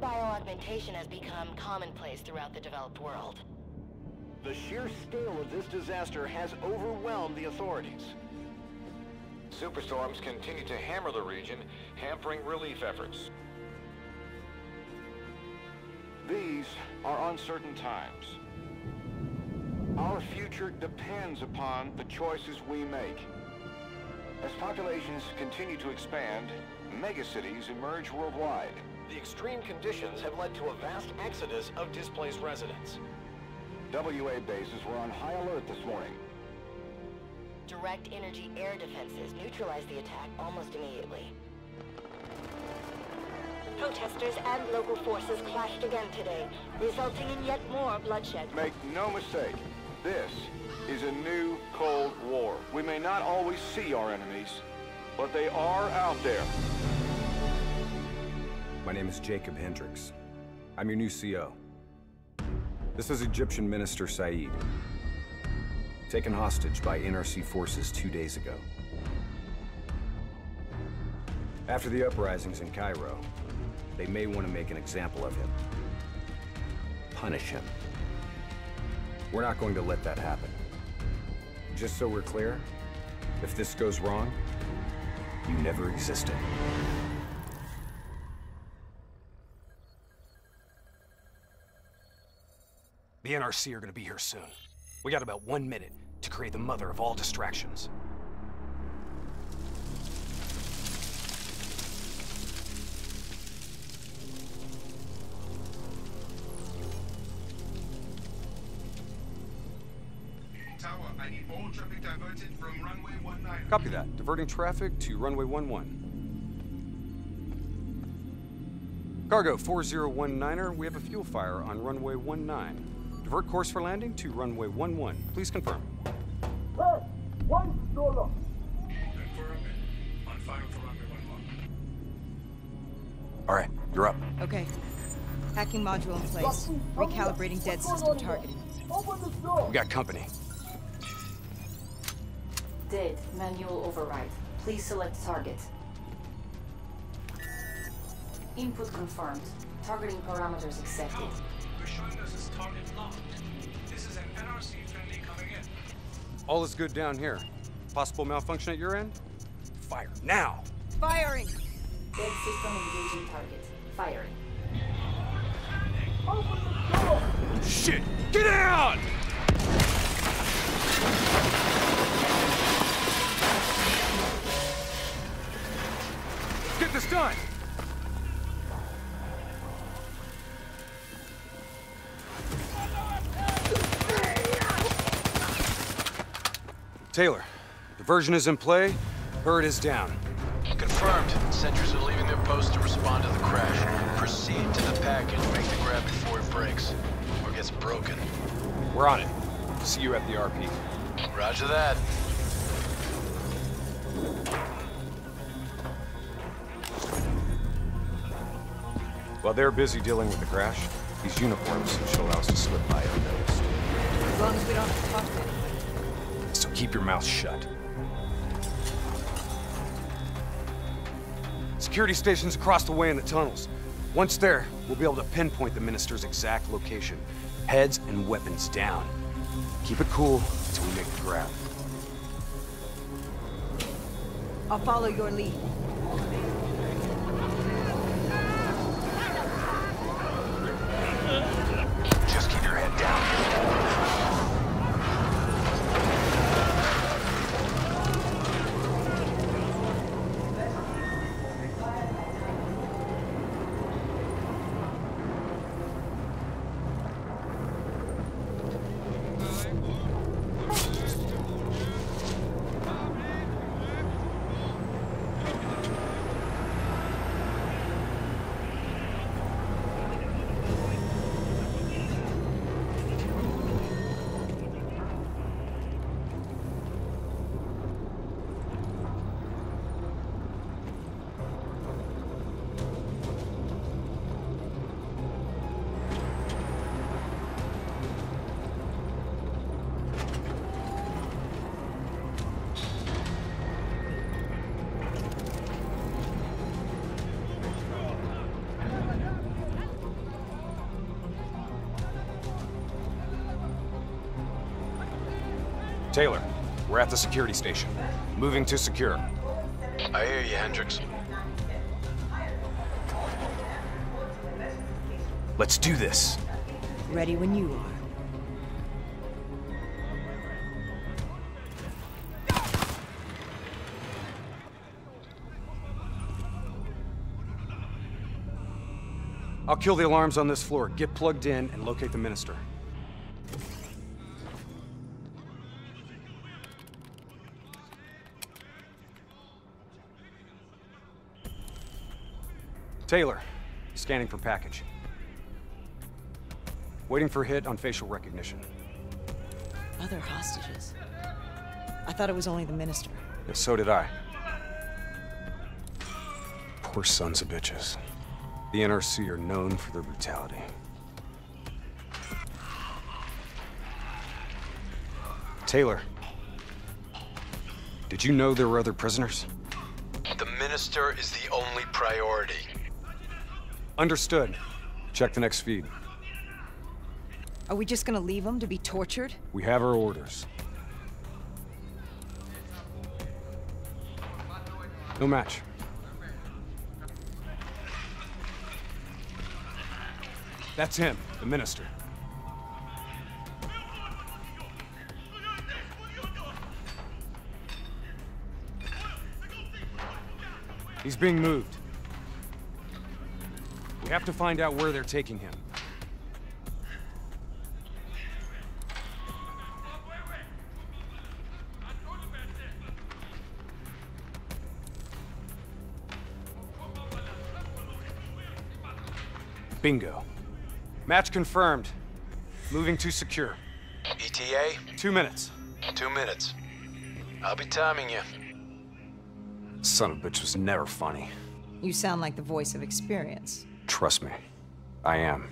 Rapid bioaugmentation has become commonplace throughout the developed world. The sheer scale of this disaster has overwhelmed the authorities. Superstorms continue to hammer the region, hampering relief efforts. These are uncertain times. Our future depends upon the choices we make. As populations continue to expand, megacities emerge worldwide. The extreme conditions have led to a vast exodus of displaced residents. WA bases were on high alert this morning. Direct energy air defenses neutralized the attack almost immediately. Protesters and local forces clashed again today, resulting in yet more bloodshed. Make no mistake, this is a new Cold War. We may not always see our enemies, but they are out there. My name is Jacob Hendricks. I'm your new CO. This is Egyptian Minister Said. Taken hostage by NRC forces two days ago. After the uprisings in Cairo, they may want to make an example of him. Punish him. We're not going to let that happen. Just so we're clear, if this goes wrong, you never existed. The NRC are gonna be here soon. We got about one minute to create the mother of all distractions. Tower, I need all traffic diverted from runway 19. Copy that. Diverting traffic to runway 11. Cargo 4019er, we have a fuel fire on runway 19. Divert course for landing to runway 11. Please confirm. Confirmed. On fire for runway 11. All right, you're up. Okay. Hacking module in place. Recalibrating dead system targeting. We got company. Dead. Manual override. Please select target. Input confirmed. Targeting parameters accepted. Target locked. This is an NRC friendly coming in. All is good down here. Possible malfunction at your end? Fire now! Firing! Dead system engaging target. Firing. Shit! Get down! Get this done! Taylor, diversion is in play. Bird is down. Confirmed. Sentries are leaving their post to respond to the crash. Proceed to the package. Make the grab before it breaks. Or gets broken. We're on it. See you at the RP. Roger that. While they're busy dealing with the crash, these uniforms should allow us to slip by unnoticed. As long as we don't have to keep your mouth shut. Security stations across the way in the tunnels. Once there, we'll be able to pinpoint the minister's exact location. Heads and weapons down. Keep it cool until we make the grab. I'll follow your lead. Taylor, we're at the security station. Moving to secure. I hear you, Hendricks. Let's do this. Ready when you are. I'll kill the alarms on this floor. Get plugged in and locate the minister. Taylor, scanning for package. Waiting for hit on facial recognition. Other hostages. I thought it was only the minister. Yeah, so did I. Poor sons of bitches. The NRC are known for their brutality. Taylor. Did you know there were other prisoners? The minister is the only priority. Understood. Check the next feed. Are we just gonna leave him to be tortured? We have our orders. No match. That's him, the minister. He's being moved. We have to find out where they're taking him. Bingo. Match confirmed. Moving to secure. ETA? Two minutes. Two minutes. I'll be timing you. Son of a bitch was never funny. You sound like the voice of experience. Trust me. I am.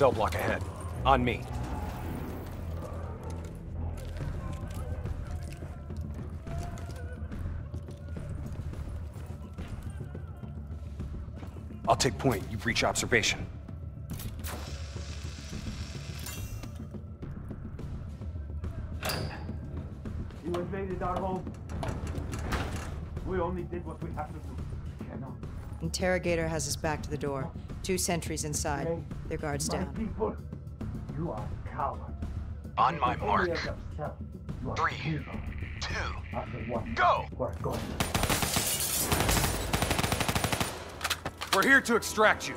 Cell block ahead. On me. I'll take point. You breach observation. You invaded our home. We only did what we had to do. Cannot. Interrogator has his back to the door. Two sentries inside. Their guards My down. people, you are cowards. On my Only mark. as yourself, you Three, two, one go! who are going We're here to extract you.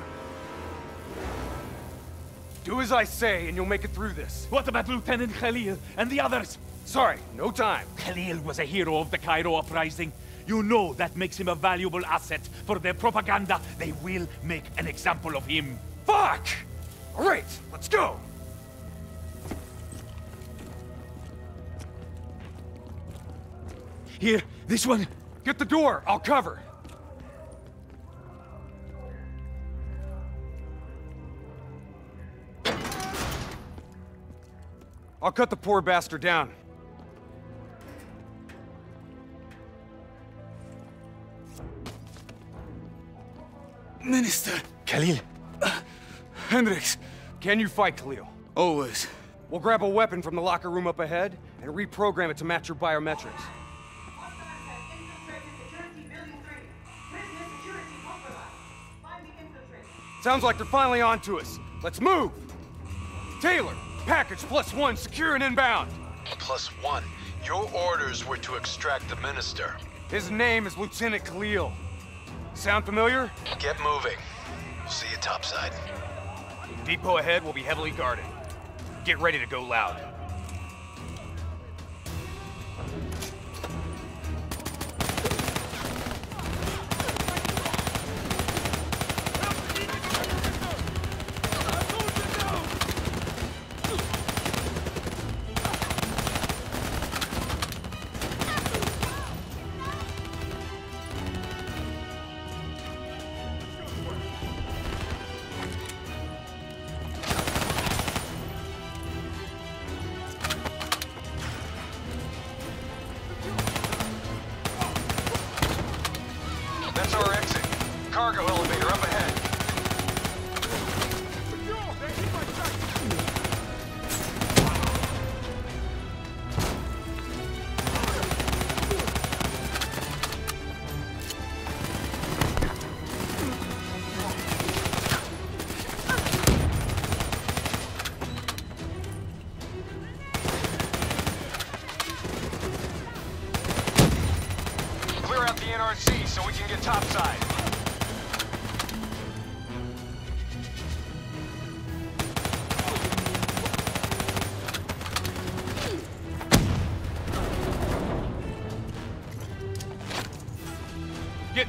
Do as I say, and you'll make it through this. What about Lieutenant Khalil and the others? Sorry, no time. Khalil was a hero of the Cairo uprising. You know that makes him a valuable asset for their propaganda. They will make an example of him. Fuck! All right, let's go! Here, this one. Get the door, I'll cover. I'll cut the poor bastard down. Minister. Khalil. Uh, Can you fight, Khalil? Always. We'll grab a weapon from the locker room up ahead and reprogram it to match your biometrics. Sounds like they're finally on to us. Let's move! Taylor, package plus one, secure and inbound. Plus one? Your orders were to extract the minister. His name is Lieutenant Khalil. Sound familiar? Get moving. We'll See you topside. Depot ahead will be heavily guarded. Get ready to go loud.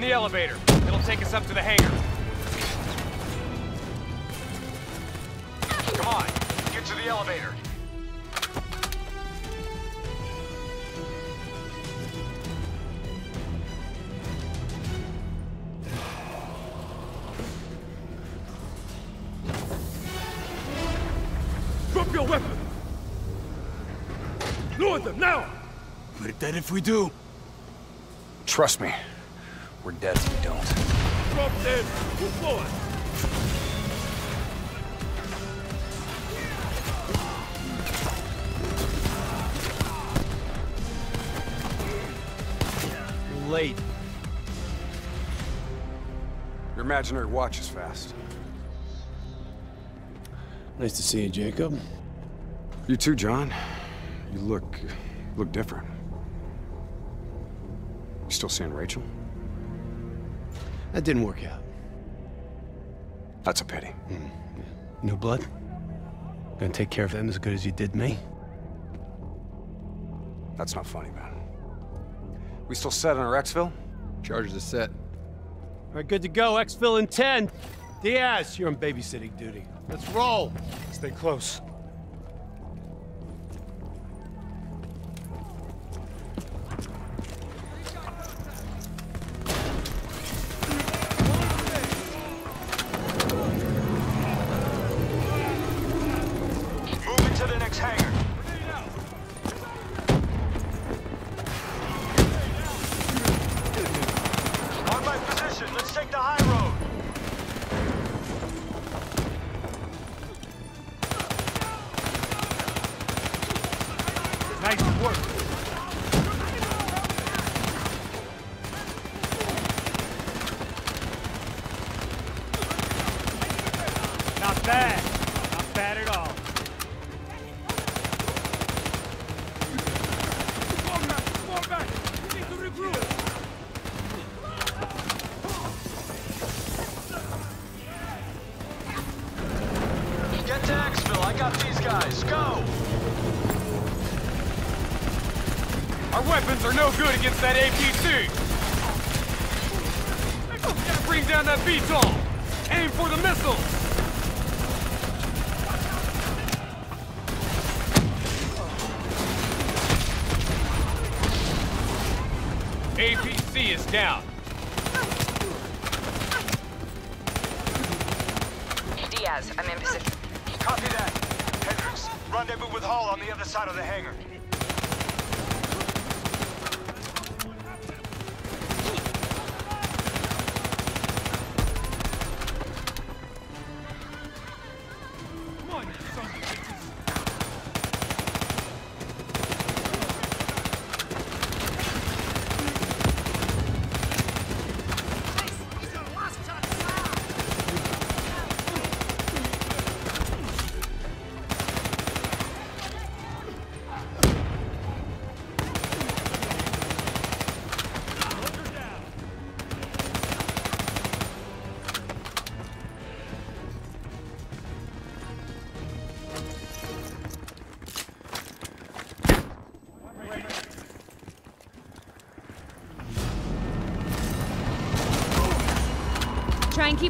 The elevator. It'll take us up to the hangar. Come on, get to the elevator. Drop your weapon! Lower them now! We're dead if we do. Trust me, we're dead if we don't. Drop dead! Move forward! Late. Your imaginary watch is fast. Nice to see you, Jacob. You too, John. You look... look different. You still seeing Rachel? That didn't work out. That's a pity. Hmm. New blood? Gonna take care of them as good as you did me? That's not funny, man. We still set on our exfil? Charges are set. All right, good to go. Exfil in 10. Diaz, you're on babysitting duty. Let's roll. Stay close. Diaz, I'm in position. Copy that. Hendricks, rendezvous with Hall on the other side of the hangar.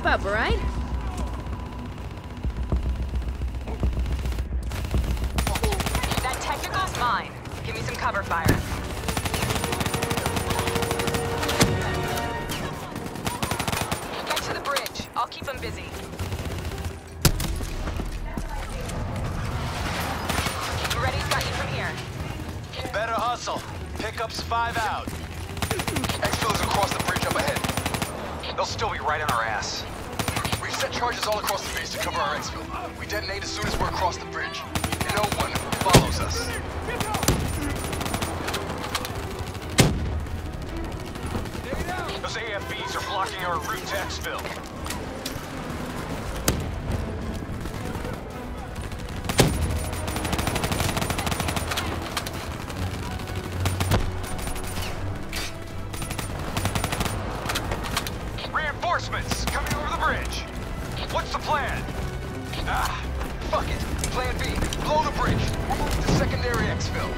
Up, alright? Reinforcements coming over the bridge. What's the plan? Ah, fuck it. Plan B. Blow the bridge. We're moving to secondary exfil.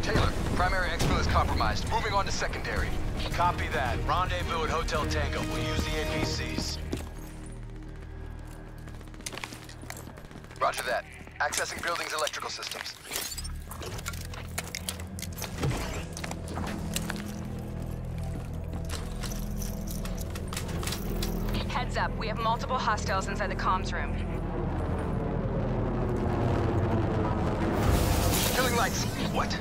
Taylor, primary exfil is compromised. Moving on to secondary. Copy that. Rendezvous at Hotel Tango. We'll use the APCs. Roger that. Accessing building's electrical systems. We have multiple hostiles inside the comms room. Killing lights. What?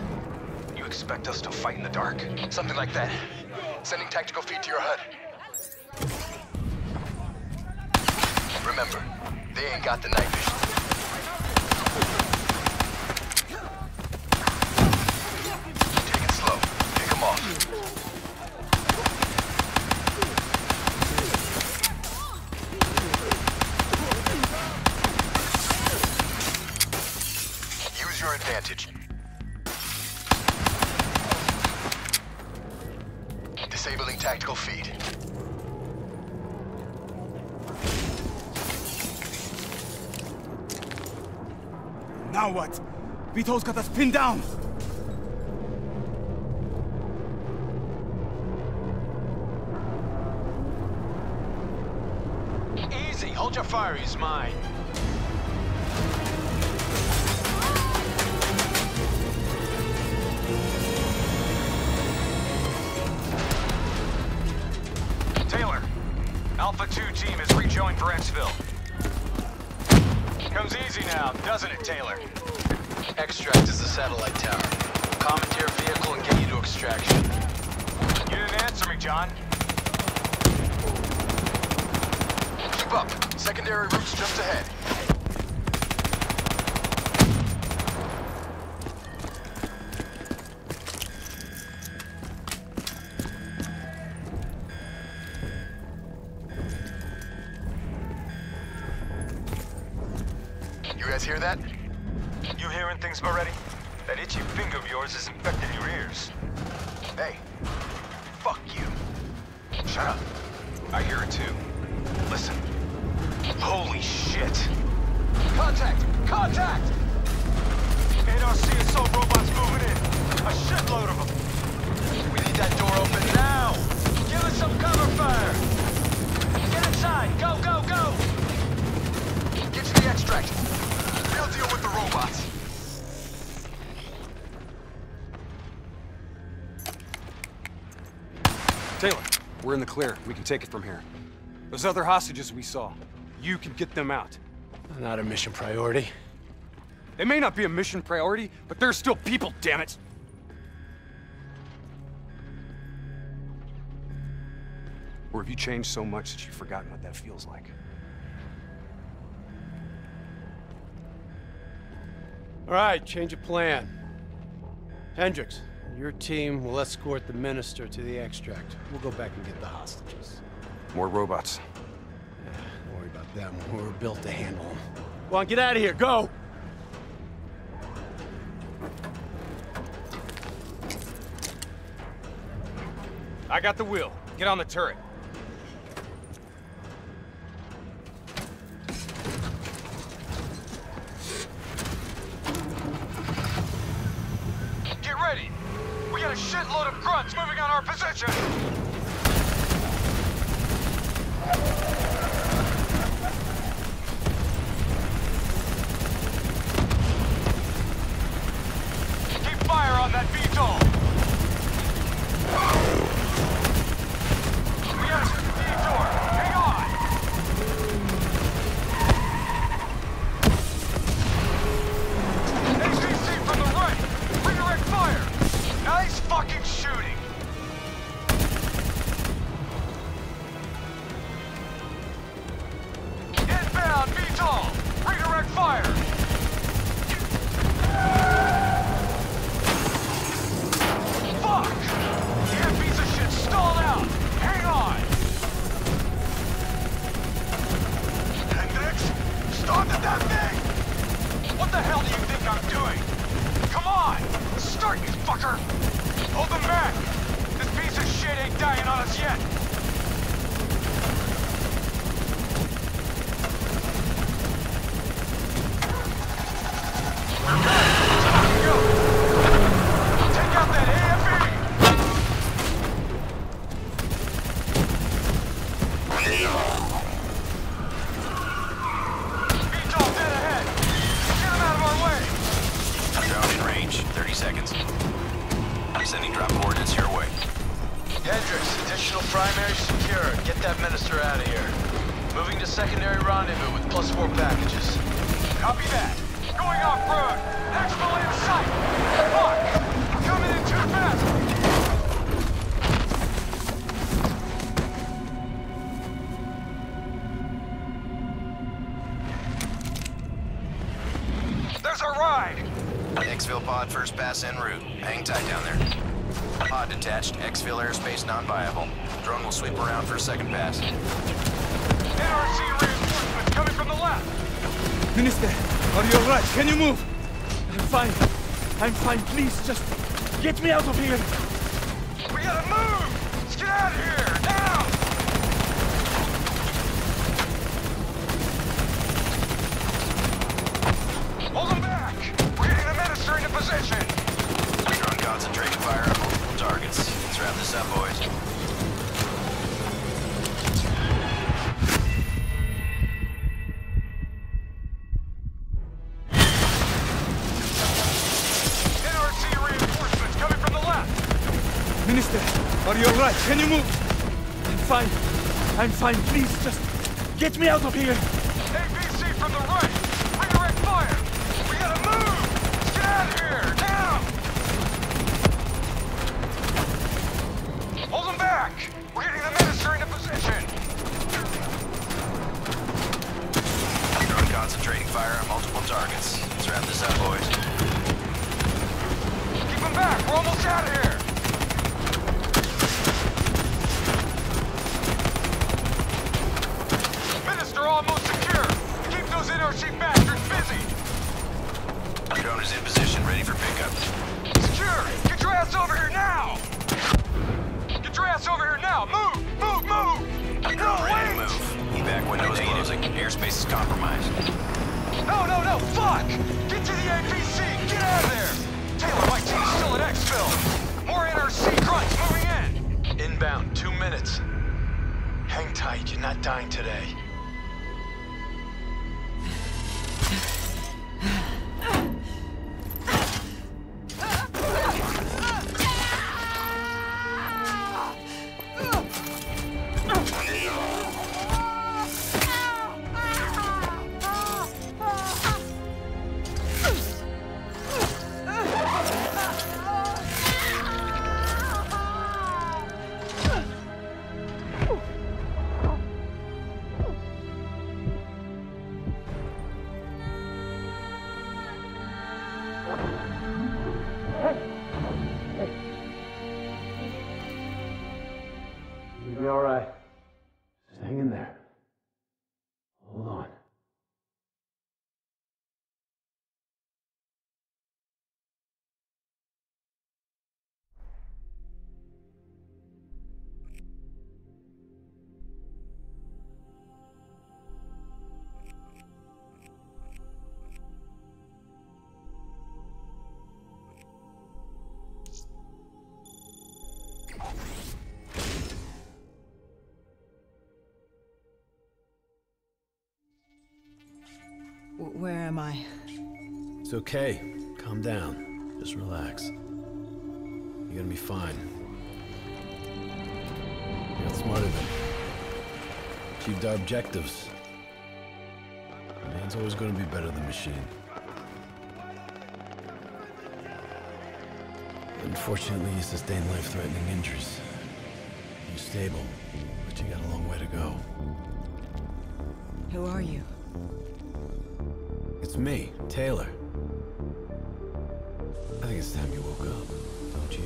You expect us to fight in the dark? Something like that. Sending tactical feed to your HUD. Remember, they ain't got the night VTOL's got us pinned down! Extract is the satellite tower. Commandeer vehicle and get you to extraction. You didn't answer me, John. Keep up. Secondary routes just ahead. Finger of clear. We can take it from here. Those other hostages we saw, you can get them out. Not a mission priority. They may not be a mission priority, but they're still people, damn it! Or have you changed so much that you've forgotten what that feels like? All right, change of plan. Hendricks, your team will escort the minister to the extract. We'll go back and get the hostages. More robots. Don't worry about them. We're built to handle them. Go on, get out of here. Go! I got the wheel. Get on the turret. Get ready! We a shitload of grunts moving on our position! pod first pass en route. Hang tight down there. Pod detached. Exfil airspace non-viable. Drone will sweep around for second pass. NRC reinforcements coming from the left! Minister, are you alright? Can you move? I'm fine. I'm fine. Please, just get me out of here. me out of here! dying today. Where am I? It's okay. Calm down. Just relax. You're gonna be fine. You got smarter than Achieved our objectives. Man's always gonna be better than machine. Unfortunately, you sustained life-threatening injuries. You're stable, but you got a long way to go. Who are you? It's me, Taylor. I think it's time you woke up, don't you?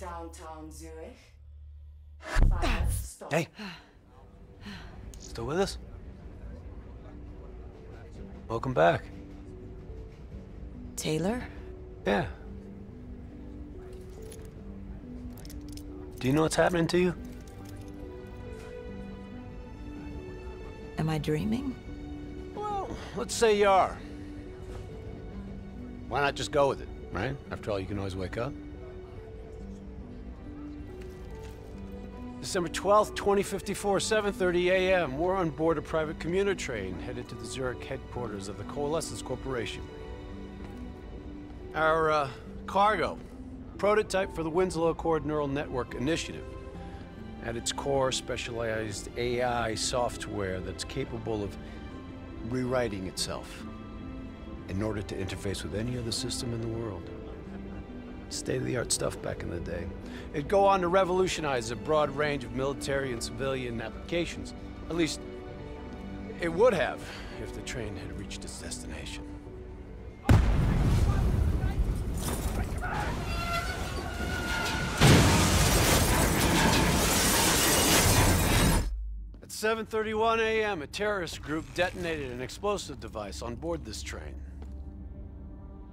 Downtown Zurich. Hey. Still with us? Welcome back. Taylor? Yeah. Do you know what's happening to you? Am I dreaming? Well, let's say you are. Why not just go with it, right? After all, you can always wake up. December 12th, 2054, 7.30 a.m. We're on board a private commuter train headed to the Zurich headquarters of the Coalescence Corporation. Our uh, cargo, prototype for the Winslow Accord Neural Network Initiative. At its core, specialized AI software that's capable of rewriting itself in order to interface with any other system in the world. State-of-the-art stuff back in the day. It'd go on to revolutionize a broad range of military and civilian applications. At least, it would have if the train had reached its destination. At 7.31 a.m., a terrorist group detonated an explosive device on board this train.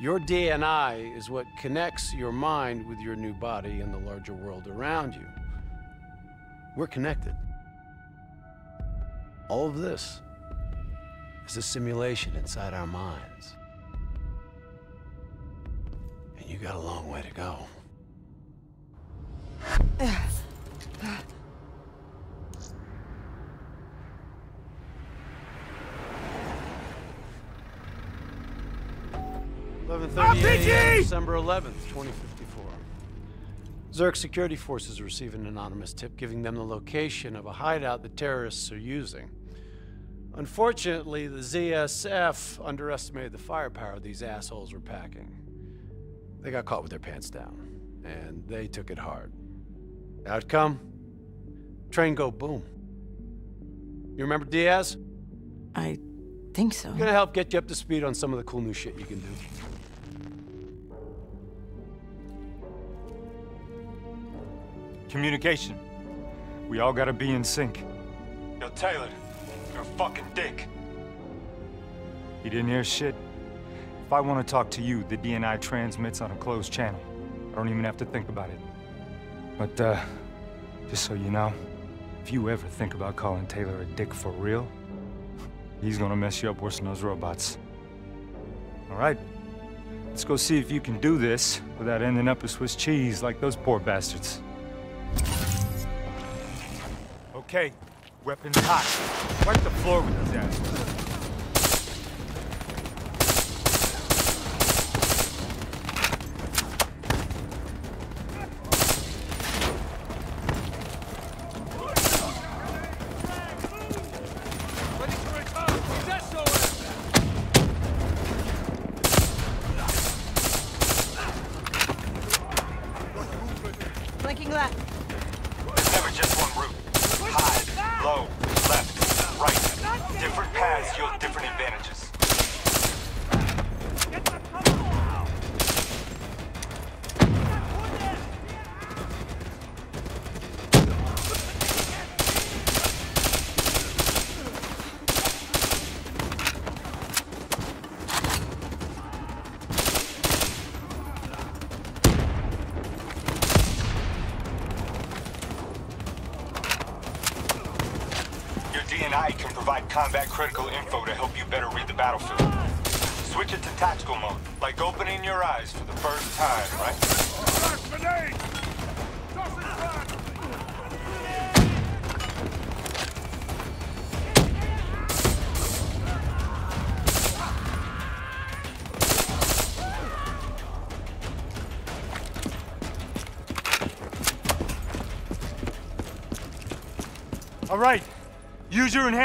Your DNI is what connects your mind with your new body and the larger world around you. We're connected. All of this is a simulation inside our minds. And you got a long way to go. Eleven thirty a.m., December eleventh, twenty fifty-four. Zurich security forces receive an anonymous tip giving them the location of a hideout the terrorists are using. Unfortunately, the ZSF underestimated the firepower these assholes were packing. They got caught with their pants down, and they took it hard. Outcome? Train go boom. You remember Diaz? I think so. Gonna help get you up to speed on some of the cool new shit you can do. Communication. We all gotta be in sync. Yo, Taylor, you're a fucking dick. You didn't hear shit? If I want to talk to you, the DNI transmits on a closed channel. I don't even have to think about it. But, uh, just so you know, if you ever think about calling Taylor a dick for real, he's gonna mess you up worse than those robots. All right, let's go see if you can do this without ending up a Swiss cheese like those poor bastards. Okay, weapons hot. Wipe the floor with these assholes.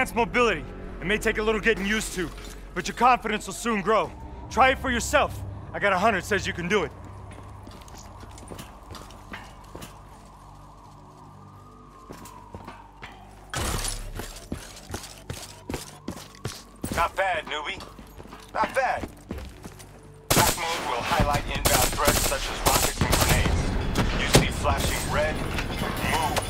Enhanced mobility. It may take a little getting used to, but your confidence will soon grow. Try it for yourself. I got a that says you can do it. Not bad, newbie. Not bad. Tac mode will highlight inbound threats such as rockets and grenades. You see flashing red, move.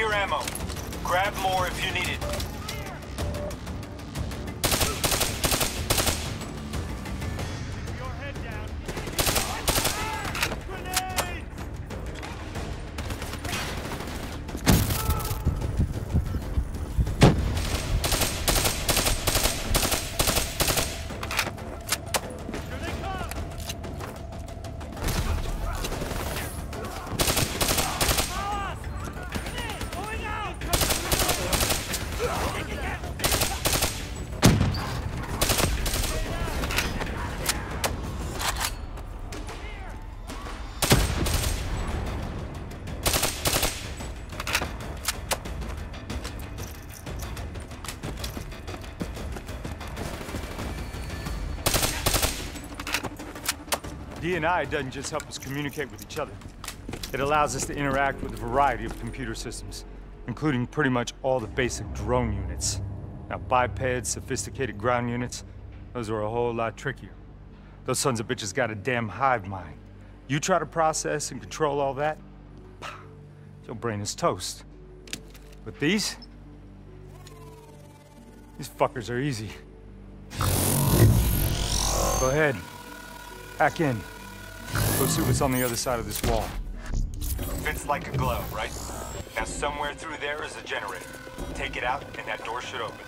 Your ammo. Grab more if you need it. DNI doesn't just help us communicate with each other. It allows us to interact with a variety of computer systems, including pretty much all the basic drone units. Now, bipeds, sophisticated ground units, those are a whole lot trickier. Those sons of bitches got a damn hive mind. You try to process and control all that, your brain is toast. But these? These fuckers are easy. Go ahead. Hack in. Go see what's on the other side of this wall. Fits like a glove, right? Now somewhere through there is a generator. Take it out and that door should open.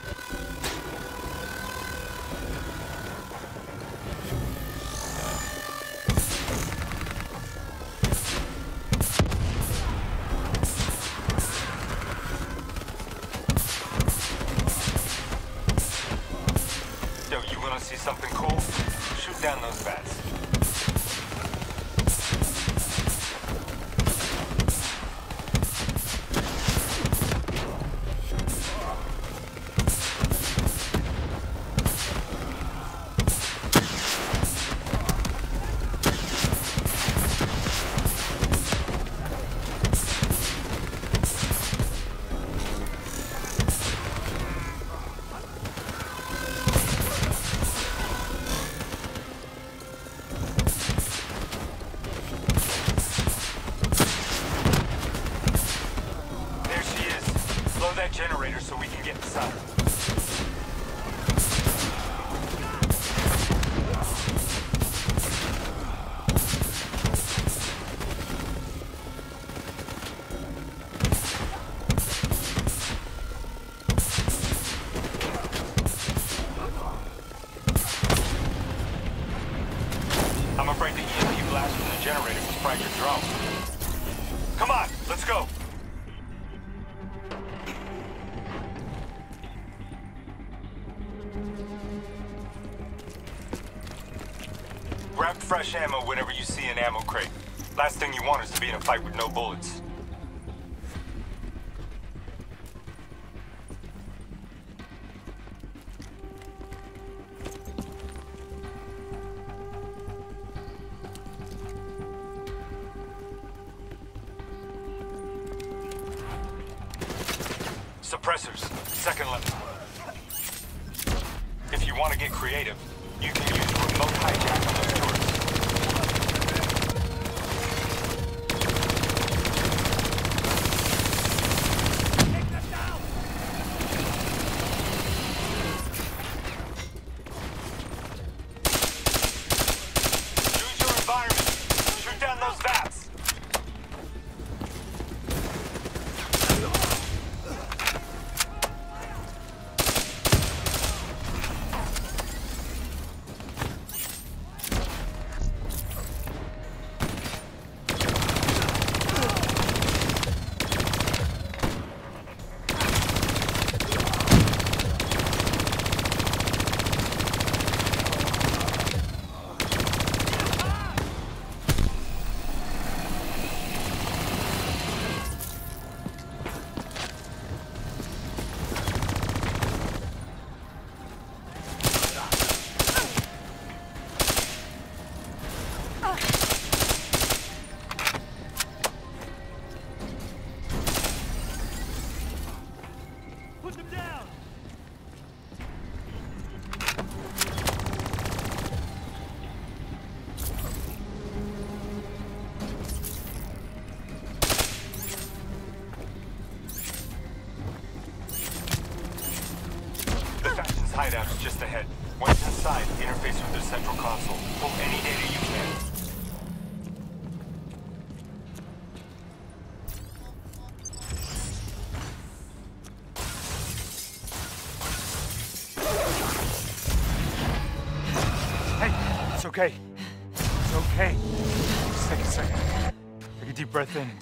Fight with no bullets.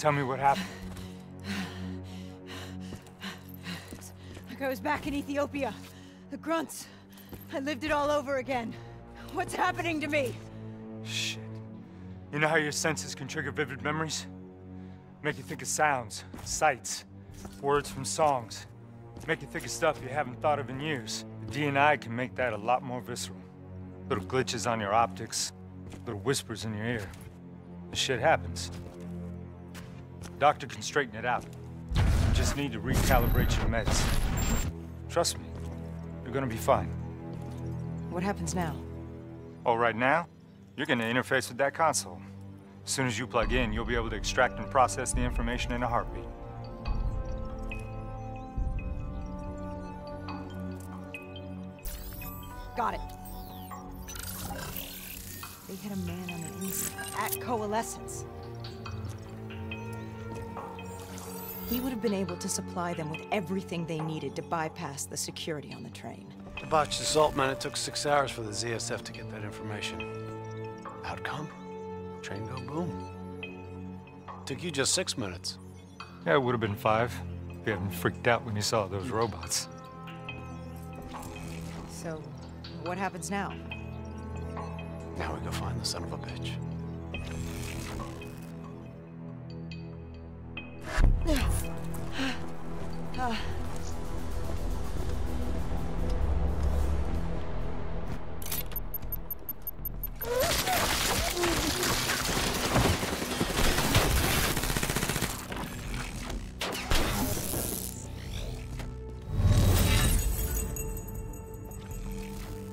Tell me what happened. Like I was back in Ethiopia. The grunts. I lived it all over again. What's happening to me? Shit. You know how your senses can trigger vivid memories? Make you think of sounds, sights, words from songs. Make you think of stuff you haven't thought of in years. The DNI can make that a lot more visceral. Little glitches on your optics, little whispers in your ear. The shit happens. Doctor can straighten it out. You just need to recalibrate your meds. Trust me, you're gonna be fine. What happens now? Oh, right now, you're gonna interface with that console. As soon as you plug in, you'll be able to extract and process the information in a heartbeat. Got it. They had a man on the inside at Coalescence. He would have been able to supply them with everything they needed to bypass the security on the train. To botch the assault, man, it took six hours for the ZSF to get that information. Outcome? Train go boom. Took you just six minutes. Yeah, it would have been five if you hadn't freaked out when you saw those hmm. robots. So, what happens now? Now we go find the son of a bitch.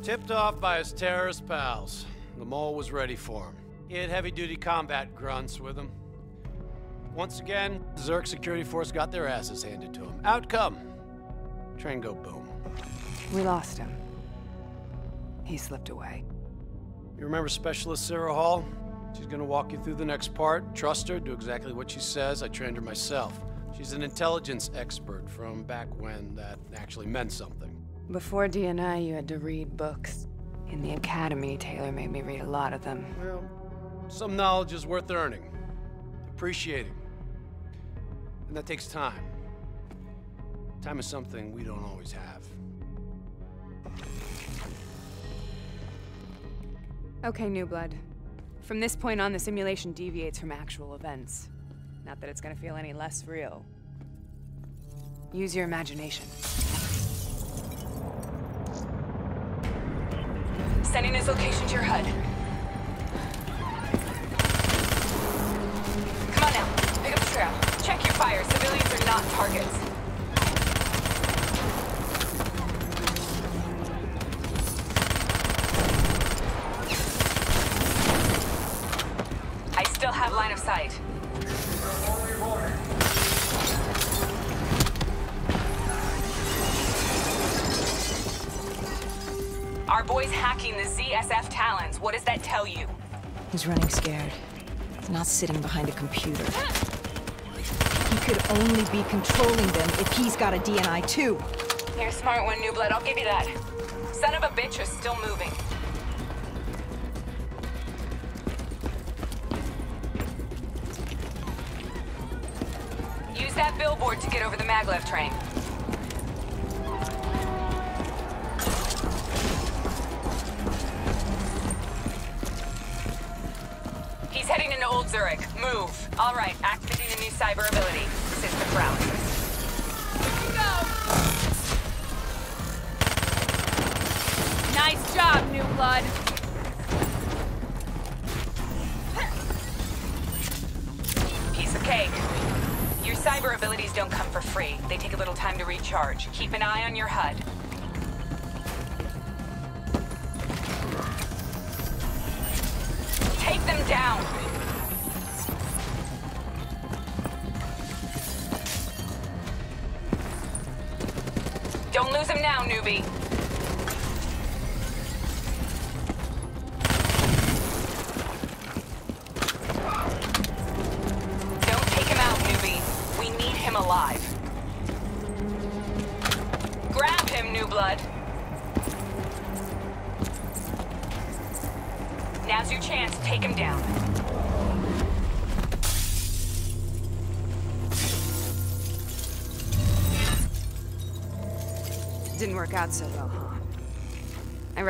Tipped off by his terrorist pals, the mole was ready for him. He had heavy-duty combat grunts with him. Once again, Zurich security force got their asses handed to them. Outcome: train go boom. We lost him. He slipped away. You remember Specialist Sarah Hall? She's gonna walk you through the next part. Trust her, do exactly what she says. I trained her myself. She's an intelligence expert from back when that actually meant something. Before DNI, you had to read books. In the academy, Taylor made me read a lot of them. Well, some knowledge is worth earning, appreciating. And that takes time. Time is something we don't always have. Okay, New Blood. From this point on, the simulation deviates from actual events. Not that it's gonna feel any less real. Use your imagination. Sending his location to your HUD. Come on now, pick up the trail. Check your fire. Civilians are not targets. I still have line of sight. Our boy's hacking the ZSF Talons. What does that tell you? He's running scared. He's not sitting behind a computer. Could only be controlling them if he's got a DNI too. You're a smart one, New Blood. I'll give you that. Son of a bitch is still moving. Use that billboard to get over the maglev train. He's heading into Old Zurich. Move. All right, activating the new cyber ability. Nice job, New Blood. Piece of cake. Your cyber abilities don't come for free. They take a little time to recharge. Keep an eye on your HUD.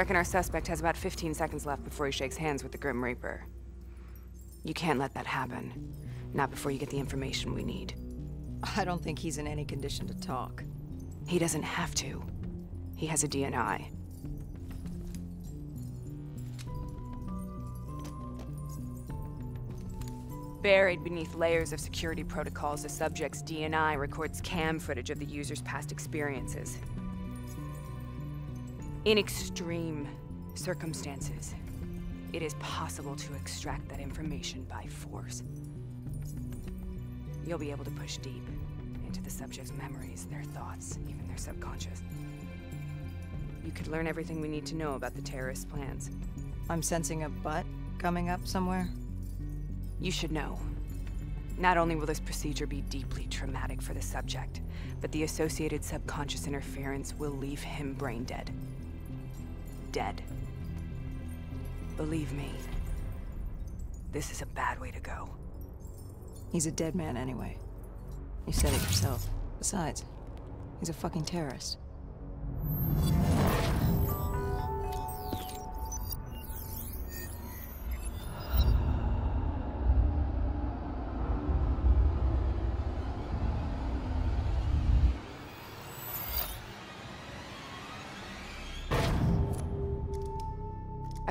Reckon our suspect has about 15 seconds left before he shakes hands with the Grim Reaper. You can't let that happen. Not before you get the information we need. I don't think he's in any condition to talk. He doesn't have to. He has a DNI. Buried beneath layers of security protocols, the subject's DNI records cam footage of the user's past experiences. In extreme circumstances, it is possible to extract that information by force. You'll be able to push deep into the subject's memories, their thoughts, even their subconscious. You could learn everything we need to know about the terrorist plans. I'm sensing a butt coming up somewhere. You should know. Not only will this procedure be deeply traumatic for the subject, but the associated subconscious interference will leave him brain dead. Dead. Believe me, this is a bad way to go. He's a dead man anyway. You said it yourself. Besides, he's a fucking terrorist.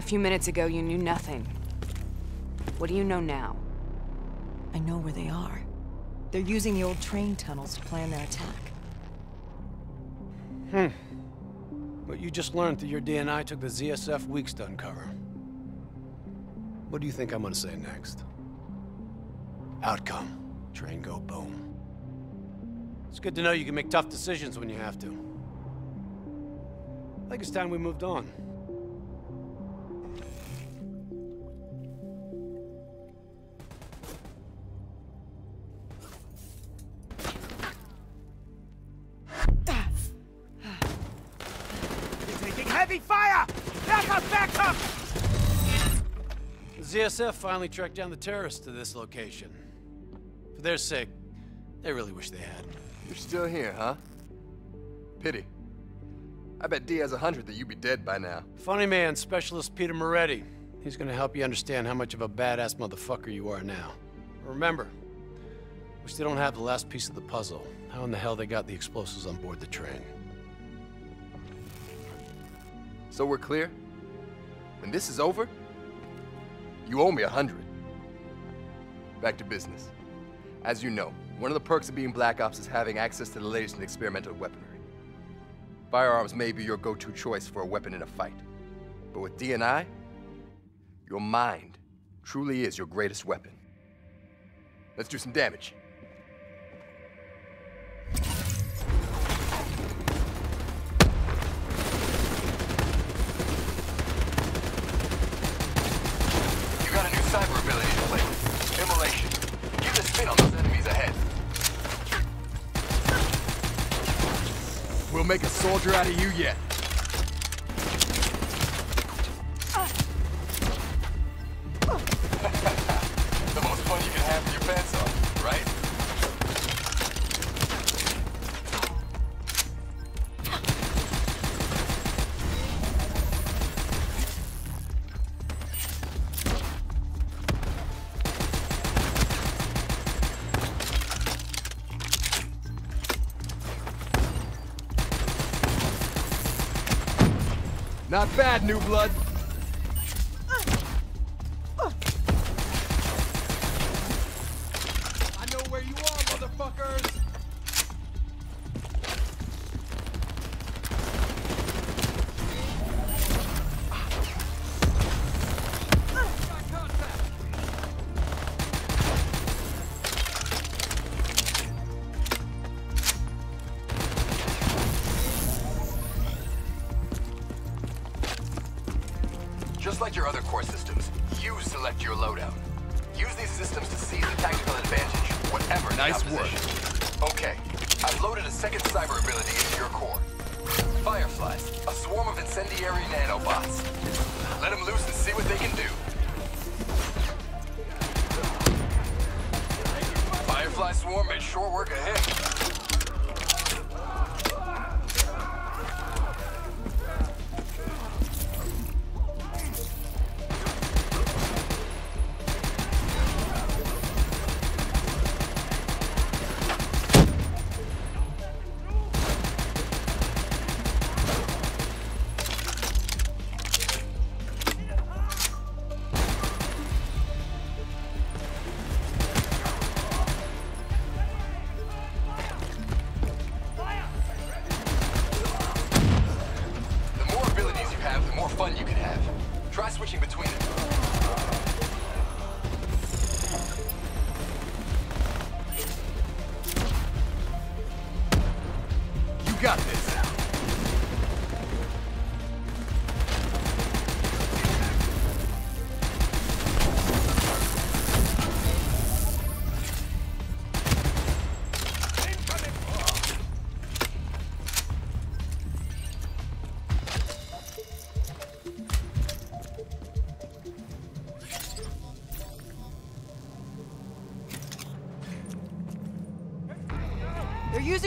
Few minutes ago, you knew nothing. What do you know now? I know where they are. They're using the old train tunnels to plan their attack. Hmm. But you just learned through your DNI took the ZSF weeks to uncover. What do you think I'm gonna say next? Outcome. Train go boom. It's good to know you can make tough decisions when you have to. I think it's time we moved on. The finally tracked down the terrorists to this location. For their sake, they really wish they had. You're still here, huh? Pity. I bet D has a hundred that you'd be dead by now. Funny man, Specialist Peter Maretti. He's gonna help you understand how much of a badass motherfucker you are now. Remember, we still don't have the last piece of the puzzle. How in the hell they got the explosives on board the train? So we're clear? When this is over, you owe me a hundred. Back to business. As you know, one of the perks of being Black Ops is having access to the latest in experimental weaponry. Firearms may be your go-to choice for a weapon in a fight. But with DNI, your mind truly is your greatest weapon. Let's do some damage. Soldier out of you yet. Bad, new blood. Swarm made short work of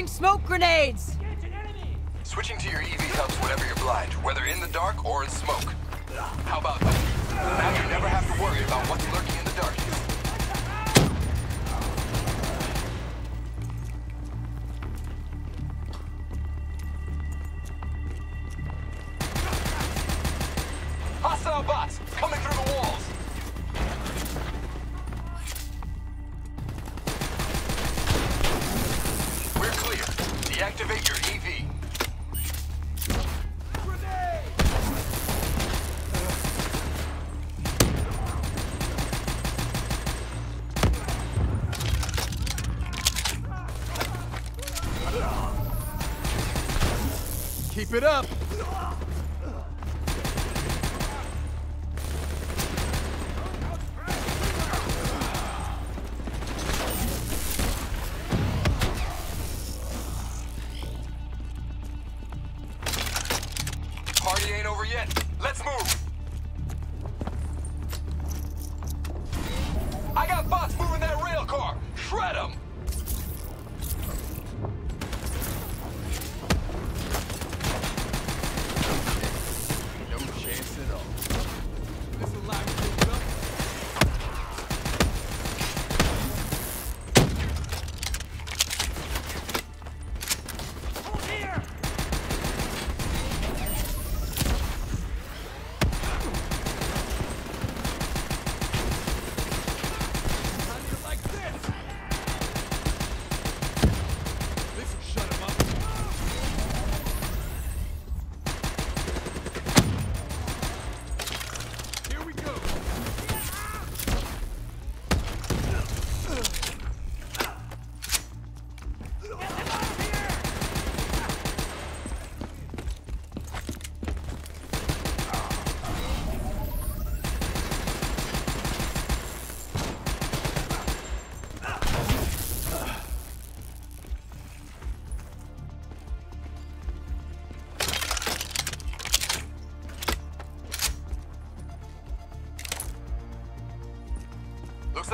smoke grenades! Switching to your EV helps whenever you're blind, whether in the dark or in smoke. Keep it up.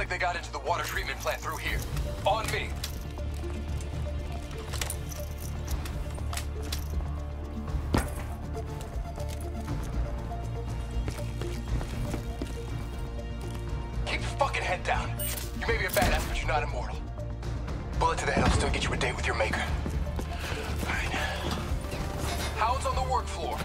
Like they got into the water treatment plant through here. On me. Keep your fucking head down. You may be a badass, but you're not immortal. Bullet to the head will still get you a date with your maker. Hound's on the work floor.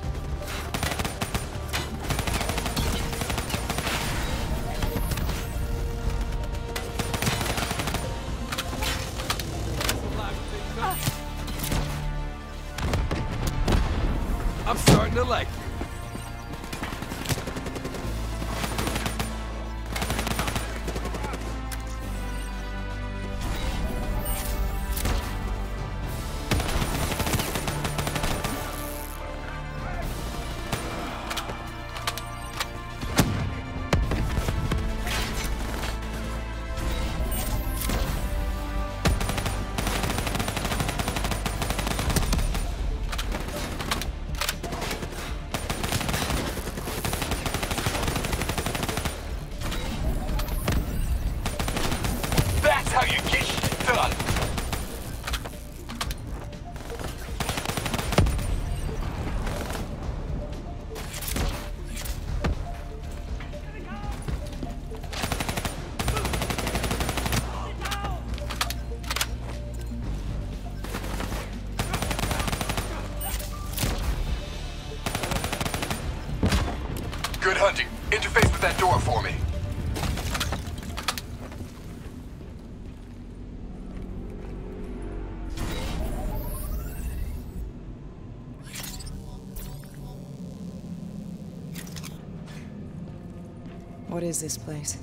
Is this place?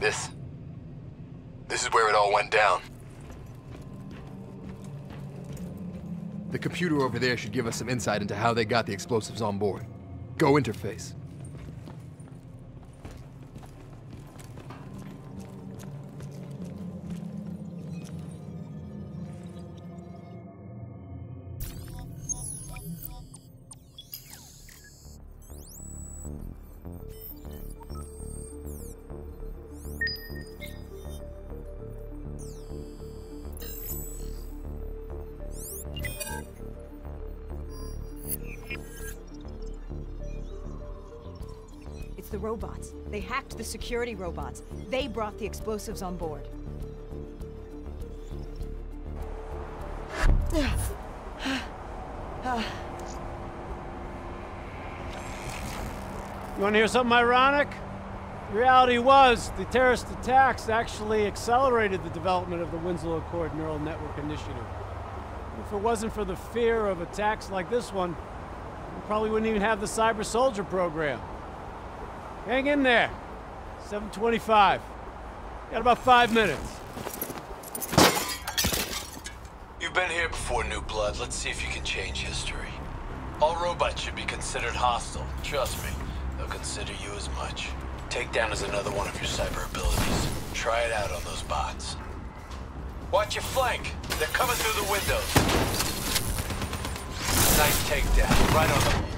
This. This is where it all went down. The computer over there should give us some insight into how they got the explosives on board. Go interface. The security robots. They brought the explosives on board. You want to hear something ironic? The reality was, the terrorist attacks actually accelerated the development of the Winslow Accord Neural Network Initiative. If it wasn't for the fear of attacks like this one, we probably wouldn't even have the Cyber Soldier program. Hang in there. 725. Got about five minutes. You've been here before, New Blood. Let's see if you can change history. All robots should be considered hostile. Trust me, they'll consider you as much. Takedown is another one of your cyber abilities. Try it out on those bots. Watch your flank. They're coming through the windows. Nice takedown. Right on the...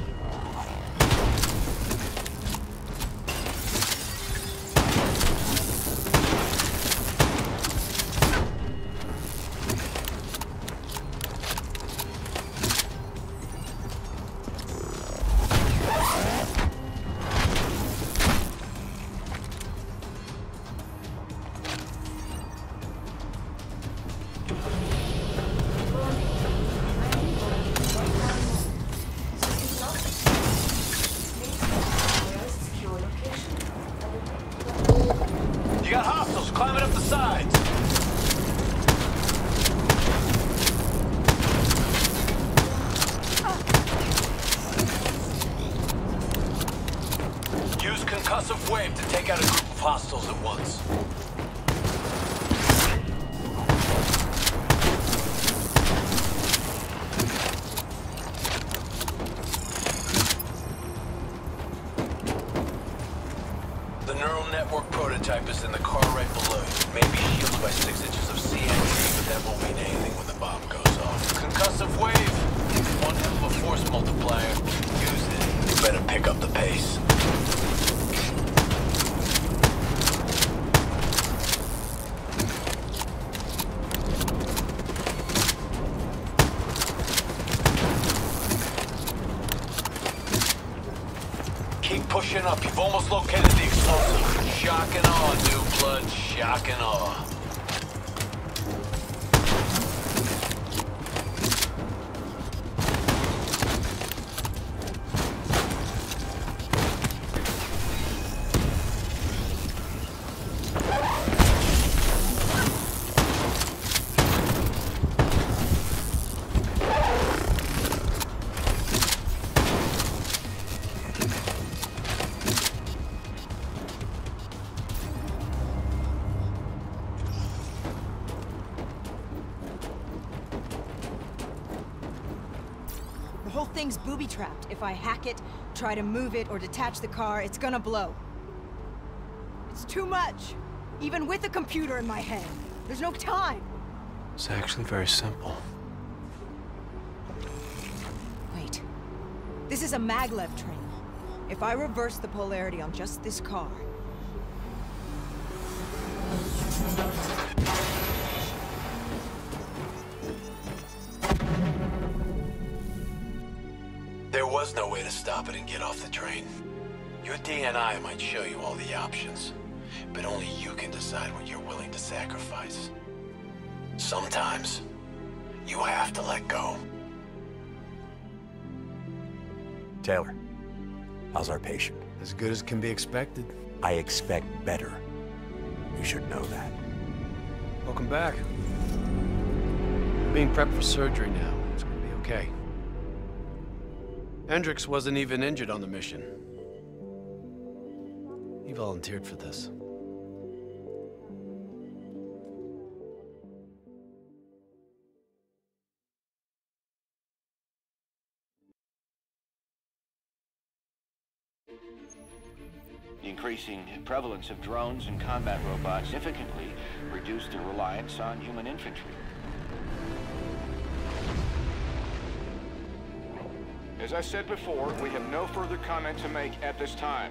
whole thing's booby-trapped. If I hack it, try to move it, or detach the car, it's gonna blow. It's too much. Even with a computer in my head. There's no time. It's actually very simple. Wait. This is a maglev train. If I reverse the polarity on just this car... was no way to stop it and get off the train. Your DNI might show you all the options, but only you can decide what you're willing to sacrifice. Sometimes, you have to let go. Taylor, how's our patient? As good as can be expected. I expect better. You should know that. Welcome back. Being prepped for surgery now. It's gonna be okay. Hendricks wasn't even injured on the mission. He volunteered for this. The increasing prevalence of drones and combat robots significantly reduced the reliance on human infantry. As I said before, we have no further comment to make at this time.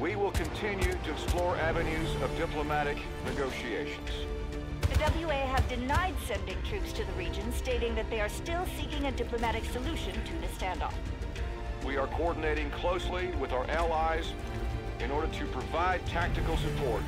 We will continue to explore avenues of diplomatic negotiations. The WA have denied sending troops to the region, stating that they are still seeking a diplomatic solution to the standoff. We are coordinating closely with our allies in order to provide tactical support